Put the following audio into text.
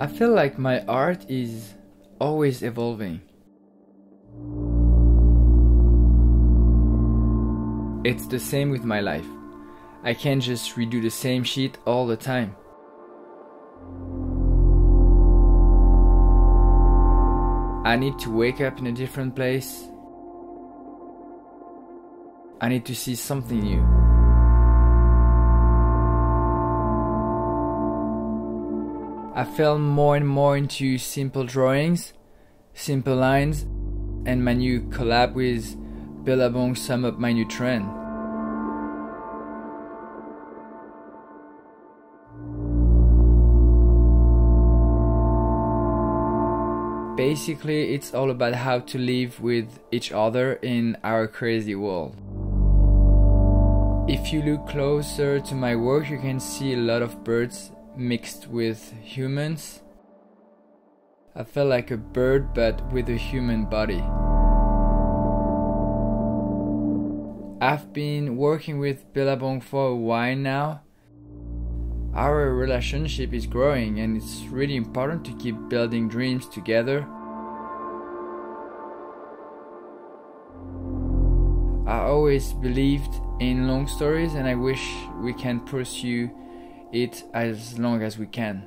I feel like my art is always evolving. It's the same with my life. I can't just redo the same shit all the time. I need to wake up in a different place. I need to see something new. I fell more and more into simple drawings, simple lines, and my new collab with Billabong sum up my new trend. Basically, it's all about how to live with each other in our crazy world. If you look closer to my work, you can see a lot of birds mixed with humans. I felt like a bird but with a human body. I've been working with Billabong for a while now our relationship is growing and it's really important to keep building dreams together. I always believed in long stories and I wish we can pursue it as long as we can.